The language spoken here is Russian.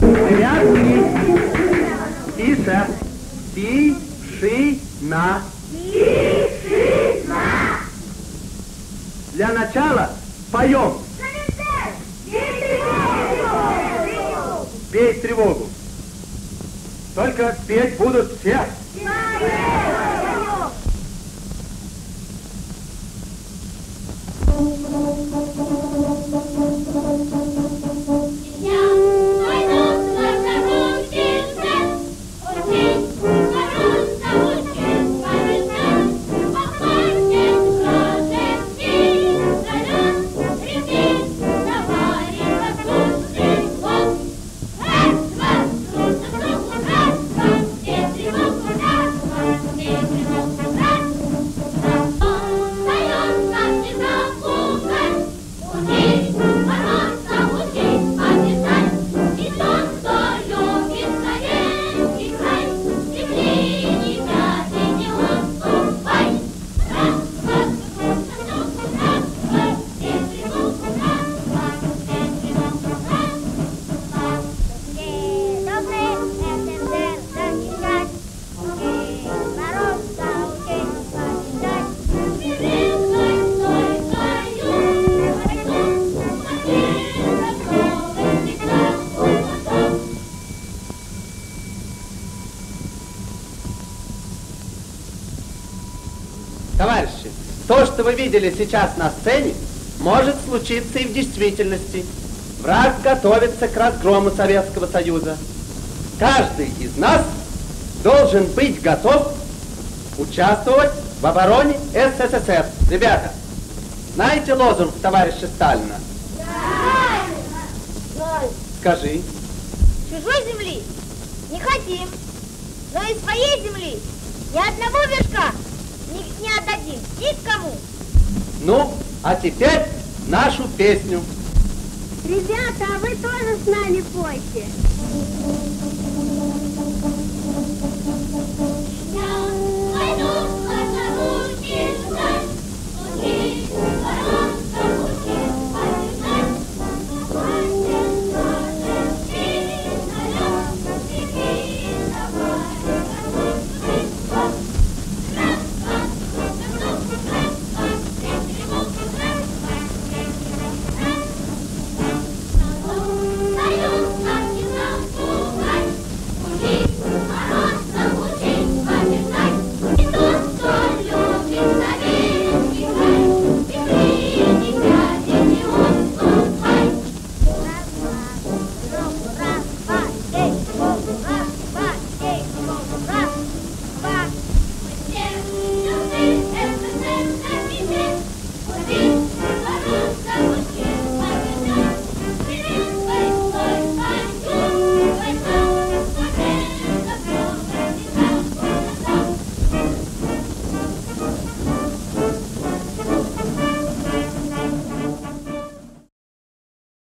Грязный. Тише. Тишина. Тишина. Для начала поем. Бей тревогу. Только петь будут все. Товарищи, то, что вы видели сейчас на сцене, может случиться и в действительности. Враг готовится к разгрому Советского Союза. Каждый из нас должен быть готов участвовать в обороне СССР. Ребята, знаете лозунг товарища Сталина? Знаю. Скажи. Чужой земли не хотим, но и своей земли ни одного вершка ну, а теперь нашу песню. Ребята, а вы тоже с нами пойте.